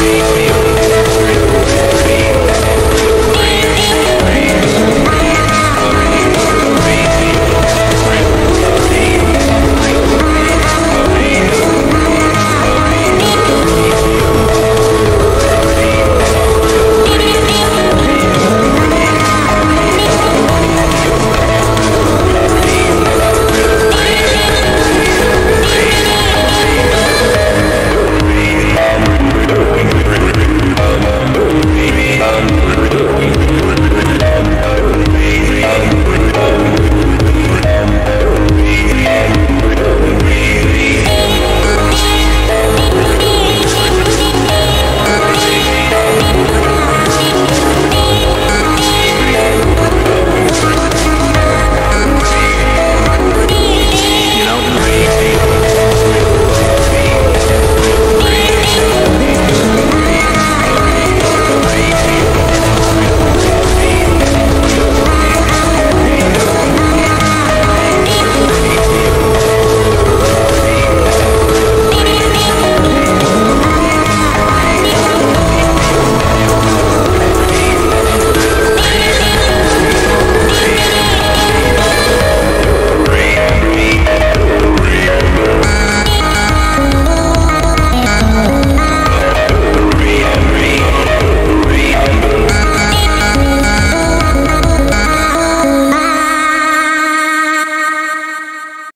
Thank you.